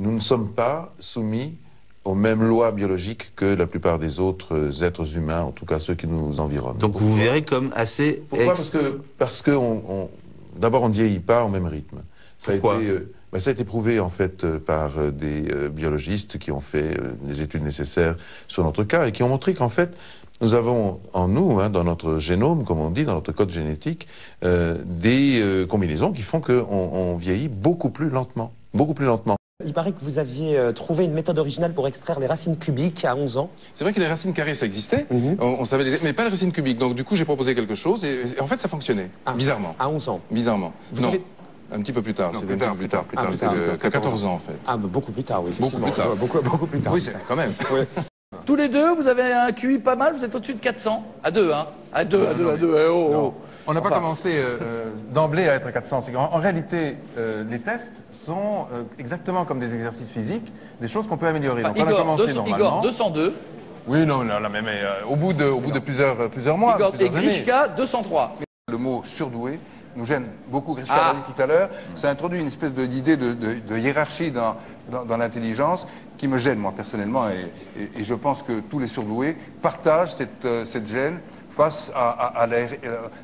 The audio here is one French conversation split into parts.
Nous ne sommes pas soumis aux mêmes lois biologiques que la plupart des autres êtres humains, en tout cas ceux qui nous environnent. Donc vous verrez comme assez... Pourquoi Parce que, parce que on, d'abord on ne vieillit pas au même rythme. Ça Pourquoi a été, euh, ben, ça a été prouvé en fait euh, par euh, des biologistes qui ont fait les études nécessaires sur notre cas et qui ont montré qu'en fait nous avons en nous, hein, dans notre génome, comme on dit, dans notre code génétique, des combinaisons qui font qu'on on vieillit beaucoup plus lentement, beaucoup plus lentement. Il paraît que vous aviez euh, trouvé une méthode originale pour extraire les racines cubiques à 11 ans. C'est vrai que les racines carrées, ça existait, mhm. on, savait les... mais pas les racines cubiques. Donc du coup, j'ai proposé quelque chose et, en fait, ça fonctionnait, ah, bizarrement. À 11 ans Bizarrement. non. Un petit peu plus tard, c'était un peu plus tard. Plus tard, C'était 14 ans en fait. Ah, beaucoup plus tard, oui, effectivement. Beaucoup plus tard. Beaucoup, beaucoup plus tard. Oui, quand même. Tous les deux, vous avez un QI pas mal, vous êtes au-dessus de 400. À deux, hein À deux, à deux, à deux. Eh, oh, oh. On n'a pas commencé euh, euh, d'emblée à être à 400. En, en réalité, euh, les tests sont exactement comme des exercices physiques, des choses qu'on peut améliorer. Donc, on a commencé normalement. Igor, 202. Oui, non, non, mais, mais au bout de, au bout de plusieurs, plusieurs mois. Igor, et Grishka, 203. Le mot surdoué nous gêne beaucoup. Grishka l'a dit tout à l'heure. Ça introduit une espèce d'idée de, de, hiérarchie dans, dans, l'intelligence qui me gêne, moi, personnellement. Et, et, je pense que tous les surdoués partagent cette, cette gêne face à,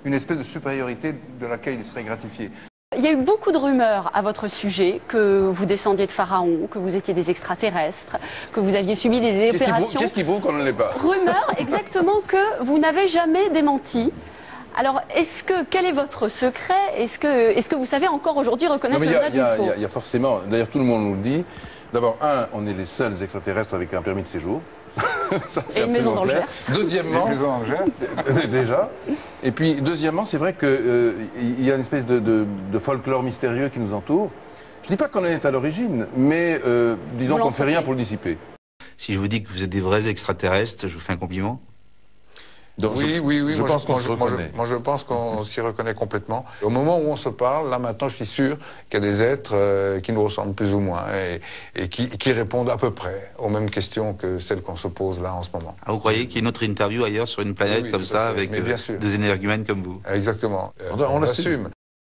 une espèce de supériorité de laquelle il serait gratifié. Il y a eu beaucoup de rumeurs à votre sujet, que vous descendiez de Pharaon, que vous étiez des extraterrestres, que vous aviez subi des opérations. Qu'est-ce qui prouve qu'on ne l'est pas? Rumeurs exactement que vous n'avez jamais démenti. Alors, est-ce que quel est votre secret? Est-ce que, vous savez encore aujourd'hui reconnaître le vrai du faux Il y a forcément, d'ailleurs tout le monde nous le dit. D'abord, un, on est les seuls extraterrestres avec un permis de séjour. ça, Et une maison dans le Deuxièmement, déjà. Et puis, deuxièmement, c'est vrai qu'il euh, y a une espèce de, folklore mystérieux qui nous entoure. Je ne dis pas qu'on en est à l'origine, mais euh, disons qu'on ne fait rien pour le dissiper. Si je vous dis que vous êtes des vrais extraterrestres, je vous fais un compliment oui, oui, oui. Je moi, pense je, moi, je, pense qu'on s'y reconnaît complètement. Au moment où on se parle, là maintenant, je suis sûr qu'il y a des êtres euh, qui nous ressemblent plus ou moins et, et qui, qui, répondent à peu près aux mêmes questions que celles qu'on se pose là en ce moment. Ah, vous croyez qu'il y a une autre interview ailleurs sur une planète comme ça avec euh, des énergumènes comme vous? Exactement. on, on l'assume.